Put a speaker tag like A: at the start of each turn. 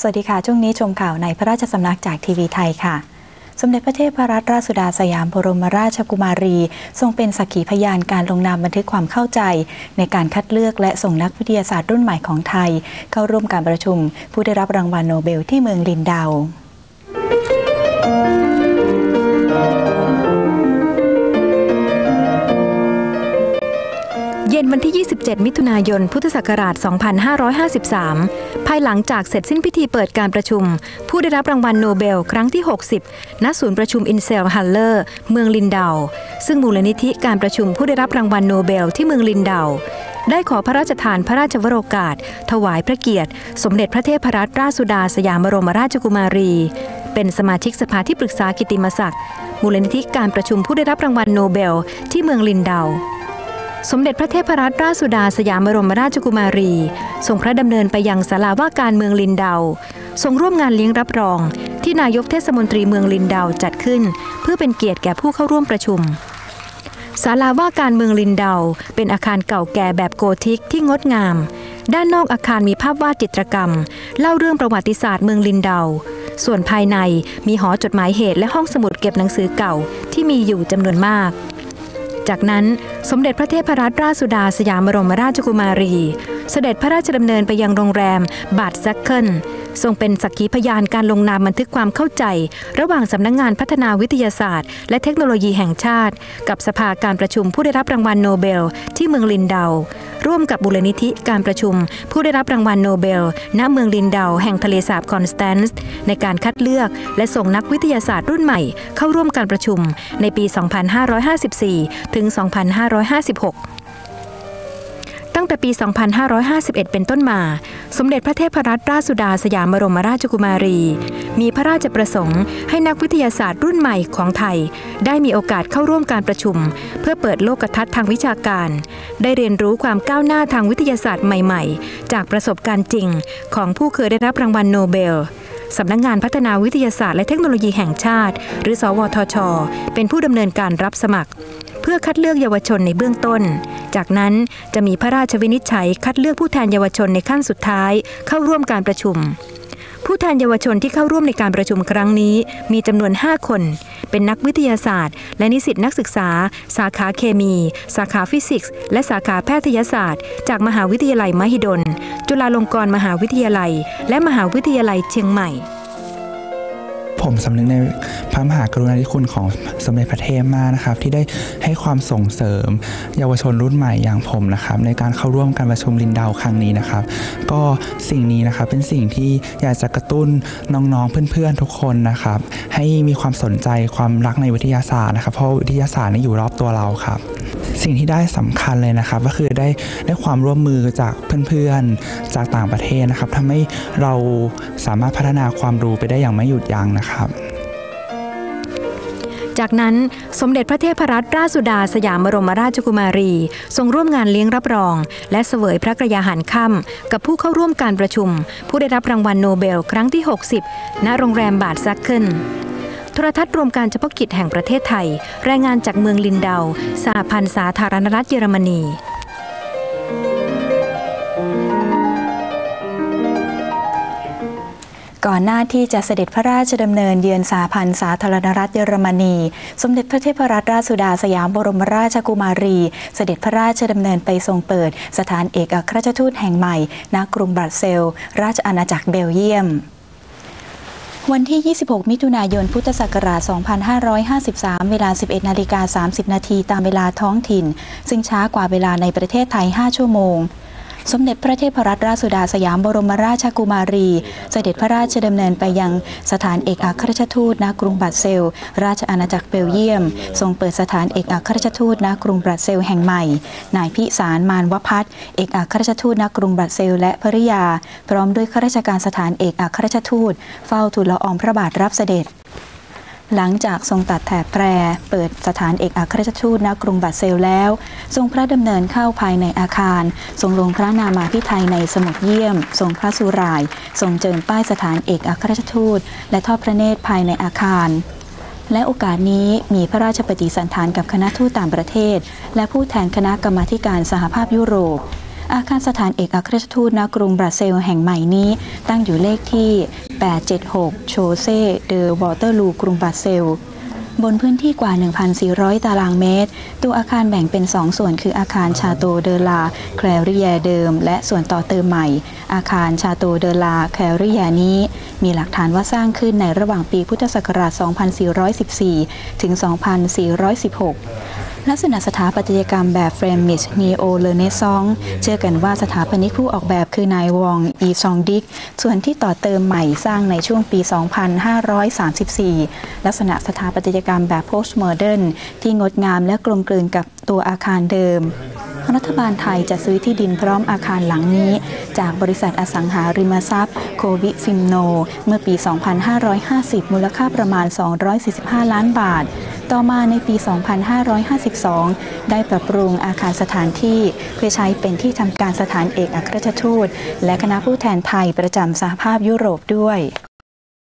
A: สวัสดีค่ะ ช่วงนี้ชมข่าวในพระราชสำนักจากทีวีไทยค่ะ สมเด็จพระเทพรัตนราชสุดาสยามบรมราชกุมารี ทรงเป็นสักขีพยานการลงนามบันทึกความเข้าใจ ในการคัดเลือกและส่งนักวิทยาศาสตร์รุ่นใหม่ของไทย เข้าร่วมการประชุม ผู้ได้รับรางวัลโนเบลที่เมืองลินดาว
B: เย็นวันที่ 27 มิถุนายน พุทธศักราช 2553 ภายหลังจากเสร็จสิ้นพิธีเปิดการประชุม ผู้ได้รับรางวัลโนเบลครั้งที่ 60 ณ ศูนย์ประชุมอินเซลฮัลเลอร์ เมืองลินเดา ซึ่งมูลนิธิการประชุมผู้ได้รับรางวัลโนเบลที่เมืองลินเดา ได้ขอพระราชทานพระราชวโรกาส ถวายพระเกียรติ สมเด็จพระเทพรัตนราชสุดาสยามบรมราชกุมารี เป็นสมาชิกสภาที่ปรึกษากิตติมศักดิ์ มูลนิธิการประชุมผู้ได้รับรางวัลโนเบลที่เมืองลินเดา สมเด็จพระเทพรัตนราชสุดาสยามบรมราชกุมารีทรงพระดำเนินไปยังศาลาว่าการเมืองลินเดาทรงร่วมงานเลี้ยงรับรอง ที่นายกเทศมนตรีเมืองลินเดาจัดขึ้น เพื่อเป็นเกียรติแก่ผู้เข้าร่วมประชุมศาลาว่าการเมืองลินเดาเป็นอาคารเก่าแก่แบบโกธิกที่งดงาม ด้านนอกอาคารมีภาพวาดจิตรกรรม เล่าเรื่องประวัติศาสตร์เมืองลินเดา ส่วนภายในมีหอจดหมายเหตุและห้องสมุดเก็บหนังสือเก่าที่มีอยู่จำนวนมาก จากนั้นสมเด็จพระเทพรัตนราชสุดาสยามบรมราชกุมารี เสด็จพระราชดำเนินไปยังโรงแรมบาดชาเคินทรงเป็นสักขีพยานการลงนามบันทึกความเข้าใจ ระหว่างสำนักงานพัฒนาวิทยาศาสตร์ และเทคโนโลยีแห่งชาติ กับสภาการประชุมผู้ได้รับรางวัลโนเบล ที่เมืองลินเดา ร่วมกับมูลนิธิการประชุม ผู้ได้รับรางวัลโนเบล ณ เมืองลินเดาแห่งทะเลสาบคอนสแตนซ์ในการคัดเลือก และส่งนักวิทยาศาสตร์รุ่นใหม่ เข้าร่วมการประชุมในปี 2554 ถึง 2556 แต่ปี 2551 เป็นต้นมา สมเด็จพระเทพรัตนราชสุดาสยามบรมราชกุมารี มีพระราชประสงค์ให้นักวิทยาศาสตร์รุ่นใหม่ของไทย ได้มีโอกาสเข้าร่วมการประชุม เพื่อเปิดโลกทัศน์ทางวิชาการ ได้เรียนรู้ความก้าวหน้าทางวิทยาศาสตร์ใหม่ ๆ จากประสบการณ์จริง ของผู้เคยได้รับรางวัลโนเบลสำนักงงานพัฒนาวิทยาศาสตร์และเทคโนโลยีแห่งชาติ หรือ สวทช เป็นผู้ดำเนินการรับสมัคร เพื่อคัดเลือกเยาวชนในเบื้องต้น จากนั้นจะมีพระราชวินิจฉัยคัดเลือกผู้แทนเยาวชนในขั้นสุดท้าย เข้าร่วมการประชุม ผู้แทนเยาวชนที่เข้าร่วมในการประชุมครั้งนี้ มีจำนวน 5 คน เป็นนักวิทยาศาสตร์ และนิสิตนักศึกษา สาขาเคมี สาขาฟิสิกส์ และสาขาแพทยศาสตร์ จากมหาวิทยาลัยมหิดล จุฬาลงกรณ์มหาวิทยาลัย และมหาวิทยาลัยเชียงใหม่
C: ผมสำนึกในพระมหากรุณาธิคุณของสมเด็จพระเทพมากนะครับ ที่ได้ให้ความส่งเสริม เยาวชนรุ่นใหม่อย่างผมนะครับ ในการเข้าร่วมการประชุมลินดาวครั้งนี้นะครับ ก็สิ่งนี้นะครับเป็นสิ่งที่อยากจะกระตุ้นน้องๆเพื่อนๆทุกคนนะครับ ให้มีความสนใจความรักในวิทยาศาสตร์นะครับ เพราะวิทยาศาสตร์นี่อยู่รอบตัวเราครับสิ่งที่ได้สำคัญเลยนะครับก็คือได้ได้ความร่วมมือจากเพื่อนๆจากต่างประเทศนะครับทำให้เราสามารถพัฒนาความรู้ไปได้อย่างไม่หยุดยั้งนะครับ
B: จากนั้นสมเด็จพระเทพรัตนราชสุดาสยามบรมราชกุมารี ทรงร่วมงานเลี้ยงรับรอง และเสวยพระกระยาหารค่ำกับผู้เข้าร่วมการประชุม ผู้ได้รับรางวัลโนเบลครั้งที่ 60 ณ โรงแรมบาดซักเคิลโทรทัศน์รวมการเฉพาะกิจแห่งประเทศไทย รายงานจากเมืองลินเดาสหพันธ์สาธารณรัฐเยอรมนี
A: ก่อนหน้าที่จะเสด็จพระราชดำเนินเยือนสาพันธ์สาธารณรัฐเยอรมนี สมเด็จพระเทพรัตนราชสุดาสยามบรมราชกุมารี เสด็จพระราชดำเนินไปทรงเปิด สถานเอกอัครราชทูตแห่งใหม่ณกรุงบรัสเซล ราชอาณาจักรเบลเยียมวันที่ 26 มิถุนายน พุทธศักราช 2553 เวลา 11 นาฬิกา 30 นาที ตามเวลาท้องถิ่น ซึ่งช้ากว่าเวลาในประเทศไทย 5 ชั่วโมง สมเด็จพระเทพรัตนราชสุดาสยามบรมราชกุมารี เสด็จพระราชดำเนินไปยังสถานเอกอัครราชทูตณกรุงบรัสเซล ราชอาณาจักรเบลเยียม ทรงเปิดสถานเอกอัครราชทูตณกรุงบรัสเซลแห่งใหม่ นายพิสารมานวพัฒน์เอกอัครราชทูตณกรุงบรัสเซล และภริยา พร้อมด้วยข้าราชการสถานเอกอัครราชทูต เฝ้าทูลละอองพระบาทรับเสด็จ หลังจากทรงตัดแถบแพร เปิดสถานเอกอัครราชทูตณกรุงบรัสเซลแล้ว ทรงพระดำเนินเข้าภายในอาคาร ทรงลงพระนามาพิไทยในสมุดเยี่ยม ทรงพระสุราย ทรงเจิญป้ายสถานเอกอัครราชทูต และทอดพระเนตรภายในอาคารและโอกาสนี้มีพระราชปฏิสันถานกับคณะทูตต่างประเทศ และผู้แทนคณะกรรมาธิการสหภาพยุโรป อาคารสถานเอกอัครราชทูตณกรุงบรัสเซลส์แห่งใหม่นี้ ตั้งอยู่เลขที่ 876 โชเซเดอวอเตอร์ลูกรุงบรัสเซลส์ บนพื้นที่กว่า 1,400 ตารางเมตร ตัวอาคารแบ่งเป็น 2 ส่วนคืออาคารชาโตเดลาแคลริเยเดิม และส่วนต่อเติมใหม่ อาคารชาโตเดลาแคลริเยนี้ มีหลักฐานว่าสร้างขึ้นในระหว่างปีพุทธศักราช 2414 ถึง 2416 ลักษณะสถาปัตยกรรมแบบ Flemish Neo-Renaissance เชื่อกันว่าสถาปนิกผู้ออกแบบคือนายวองอีซองดิก ส่วนที่ต่อเติมใหม่สร้างในช่วงปี 2534 ลักษณะสถาปัตยกรรมแบบ Postmodern ที่งดงามและกลมกลืนกับตัวอาคารเดิมรัฐบาลไทยจะซื้อที่ดินพร้อมอาคารหลังนี้ จากบริษัทอสังหาริมทรัพย์ โควิฟิมโน เมื่อปี 2550 มูลค่าประมาณ 245 ล้านบาท ต่อมาในปี 2552 ได้ปรับปรุงอาคารสถานที่เพื่อใช้เป็นที่ทำการสถานเอกอัครราชทูต และคณะผู้แทนไทยประจำสหภาพยุโรปด้วย